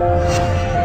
Música